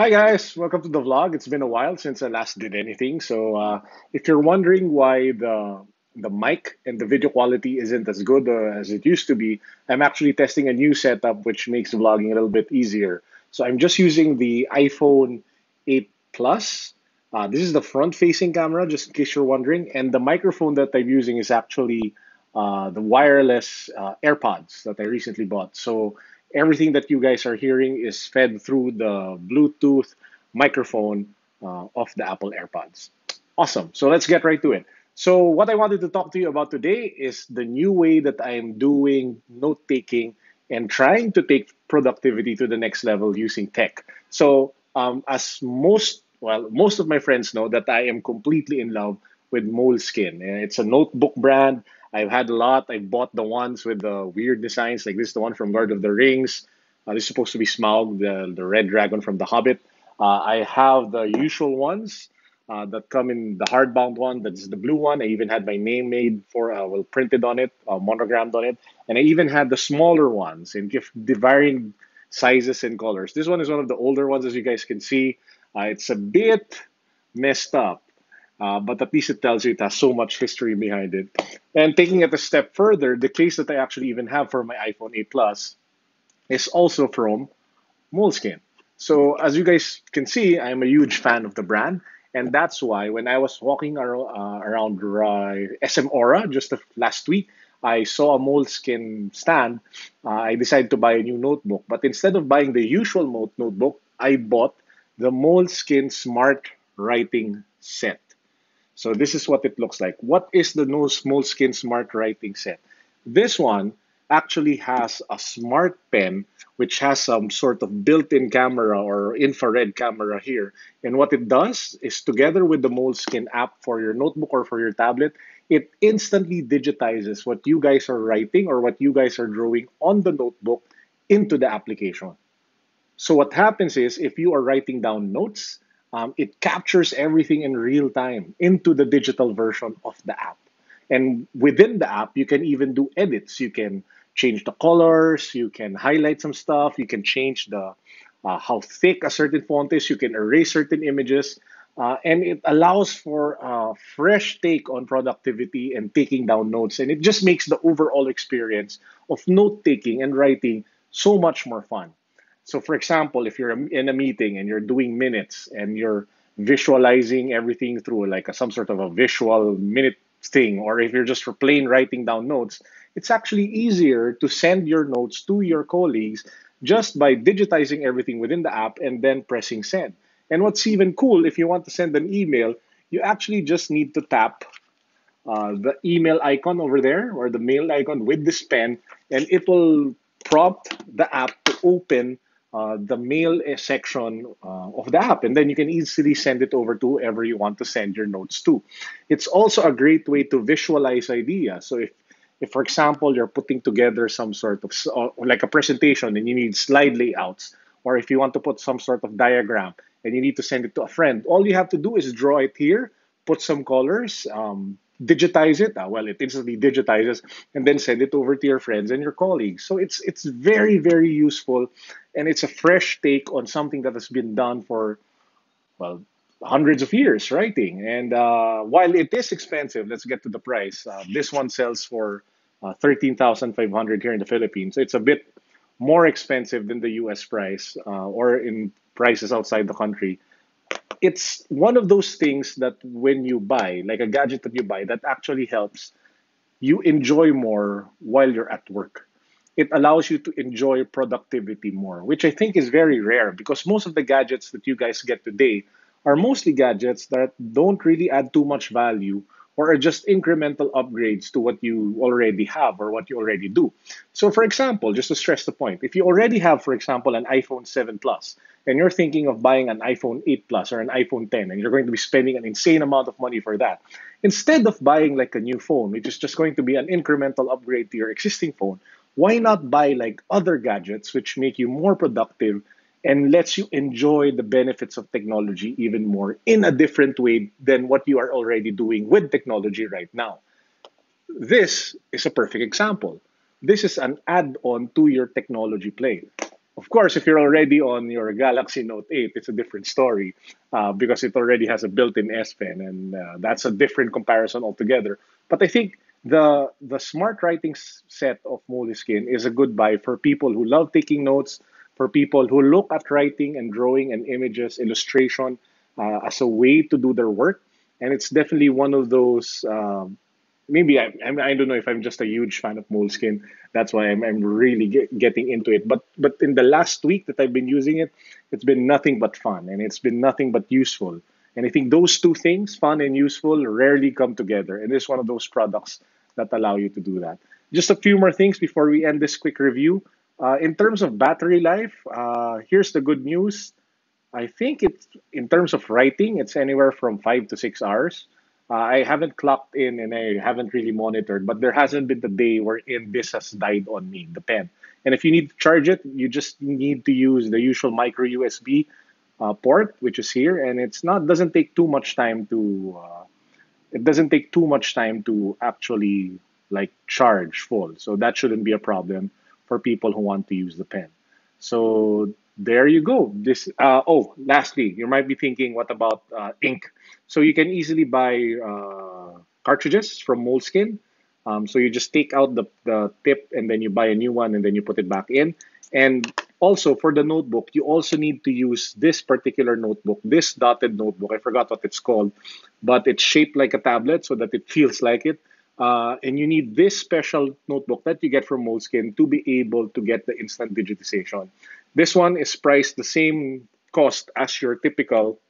Hi guys, welcome to the vlog. It's been a while since I last did anything. So uh, if you're wondering why the the mic and the video quality isn't as good uh, as it used to be, I'm actually testing a new setup which makes vlogging a little bit easier. So I'm just using the iPhone 8 Plus. Uh, this is the front-facing camera, just in case you're wondering. And the microphone that I'm using is actually uh, the wireless uh, AirPods that I recently bought. So everything that you guys are hearing is fed through the Bluetooth microphone uh, of the Apple AirPods. Awesome. So let's get right to it. So, what I wanted to talk to you about today is the new way that I am doing note taking and trying to take productivity to the next level using tech. So, um, as most well, most of my friends know that I am completely in love with Moleskine. It's a notebook brand I've had a lot. I've bought the ones with the weird designs, like this, is the one from Lord of the Rings. Uh, this is supposed to be Smaug, the, the red dragon from The Hobbit. Uh, I have the usual ones uh, that come in the hardbound one. That's the blue one. I even had my name made for, uh, well, printed on it, uh, monogrammed on it. And I even had the smaller ones in varying sizes and colors. This one is one of the older ones, as you guys can see. Uh, it's a bit messed up. Uh, but at least it tells you it has so much history behind it. And taking it a step further, the case that I actually even have for my iPhone 8 Plus is also from Moleskine. So as you guys can see, I'm a huge fan of the brand. And that's why when I was walking around, uh, around uh, SM Aura just last week, I saw a Moleskine stand. Uh, I decided to buy a new notebook. But instead of buying the usual notebook, I bought the Moleskine Smart Writing Set. So this is what it looks like. What is the Moleskine Smart Writing Set? This one actually has a smart pen which has some sort of built-in camera or infrared camera here. And what it does is together with the Moleskine app for your notebook or for your tablet, it instantly digitizes what you guys are writing or what you guys are drawing on the notebook into the application. So what happens is if you are writing down notes, um, it captures everything in real time into the digital version of the app. And within the app, you can even do edits. You can change the colors, you can highlight some stuff, you can change the uh, how thick a certain font is, you can erase certain images, uh, and it allows for a fresh take on productivity and taking down notes. And it just makes the overall experience of note taking and writing so much more fun. So, for example, if you're in a meeting and you're doing minutes and you're visualizing everything through like a, some sort of a visual minute thing, or if you're just for plain writing down notes, it's actually easier to send your notes to your colleagues just by digitizing everything within the app and then pressing send. And what's even cool, if you want to send an email, you actually just need to tap uh, the email icon over there or the mail icon with this pen, and it will prompt the app to open uh, the mail section uh, of the app, and then you can easily send it over to whoever you want to send your notes to. It's also a great way to visualize ideas. So if if, for example, you're putting together some sort of like a presentation and you need slide layouts, or if you want to put some sort of diagram and you need to send it to a friend, all you have to do is draw it here, put some colors, um, digitize it. Uh, well, it instantly digitizes and then send it over to your friends and your colleagues. So it's it's very very useful, and it's a fresh take on something that has been done for well hundreds of years writing. And uh, while it is expensive, let's get to the price. Uh, this one sells for uh, thirteen thousand five hundred here in the Philippines. It's a bit more expensive than the U.S. price uh, or in prices outside the country it's one of those things that when you buy, like a gadget that you buy, that actually helps you enjoy more while you're at work. It allows you to enjoy productivity more, which I think is very rare because most of the gadgets that you guys get today are mostly gadgets that don't really add too much value or are just incremental upgrades to what you already have or what you already do. So, for example, just to stress the point, if you already have, for example, an iPhone 7 Plus and you're thinking of buying an iPhone 8 Plus or an iPhone 10 and you're going to be spending an insane amount of money for that, instead of buying like a new phone, which is just going to be an incremental upgrade to your existing phone, why not buy like other gadgets which make you more productive and lets you enjoy the benefits of technology even more in a different way than what you are already doing with technology right now. This is a perfect example. This is an add on to your technology play. Of course, if you're already on your Galaxy Note 8, it's a different story uh, because it already has a built-in S Pen, and uh, that's a different comparison altogether. But I think the the smart writing set of Moleskine is a good buy for people who love taking notes, for people who look at writing and drawing and images, illustration uh, as a way to do their work. And it's definitely one of those. Um, maybe I, I don't know if I'm just a huge fan of Moleskine. That's why I'm, I'm really get, getting into it. But but in the last week that I've been using it, it's been nothing but fun and it's been nothing but useful. And I think those two things, fun and useful, rarely come together. And it's one of those products that allow you to do that. Just a few more things before we end this quick review. Uh, in terms of battery life, uh, here's the good news. I think it's in terms of writing, it's anywhere from five to six hours. Uh, I haven't clocked in and I haven't really monitored, but there hasn't been the day wherein this has died on me, the pen. And if you need to charge it, you just need to use the usual micro USB uh, port, which is here, and it's not doesn't take too much time to uh, it doesn't take too much time to actually like charge full. So that shouldn't be a problem for people who want to use the pen. So there you go. This uh, oh, lastly, you might be thinking, what about uh, ink? So you can easily buy uh, cartridges from Moleskine. Um, so you just take out the, the tip and then you buy a new one and then you put it back in. And also for the notebook, you also need to use this particular notebook, this dotted notebook. I forgot what it's called, but it's shaped like a tablet so that it feels like it. Uh, and you need this special notebook that you get from Moleskine to be able to get the instant digitization. This one is priced the same cost as your typical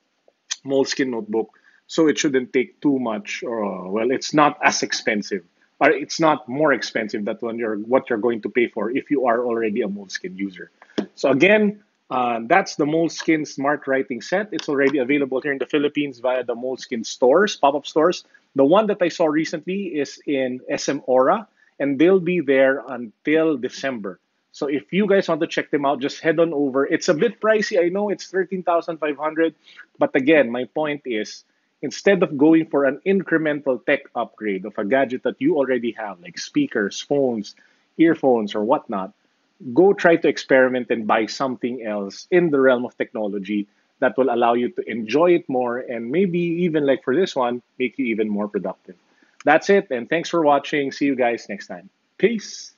Moleskine notebook, so it shouldn't take too much. Or well, it's not as expensive, or it's not more expensive than when you're what you're going to pay for if you are already a Moleskine user. So again, uh, that's the Moleskine Smart Writing Set. It's already available here in the Philippines via the Moleskine stores, pop-up stores. The one that I saw recently is in SM Aura, and they'll be there until December. So if you guys want to check them out, just head on over. It's a bit pricey. I know it's 13,500, but again, my point is instead of going for an incremental tech upgrade of a gadget that you already have, like speakers, phones, earphones, or whatnot, go try to experiment and buy something else in the realm of technology that will allow you to enjoy it more and maybe even like for this one, make you even more productive. That's it, and thanks for watching. See you guys next time. Peace.